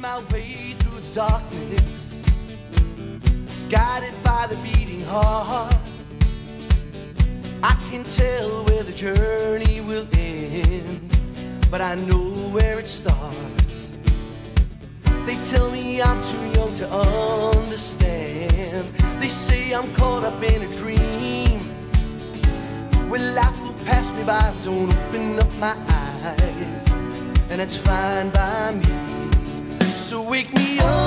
my way through darkness, guided by the beating heart. I can tell where the journey will end, but I know where it starts. They tell me I'm too young to understand. They say I'm caught up in a dream. When life will pass me by, don't open up my eyes, and it's fine by me. So wake me up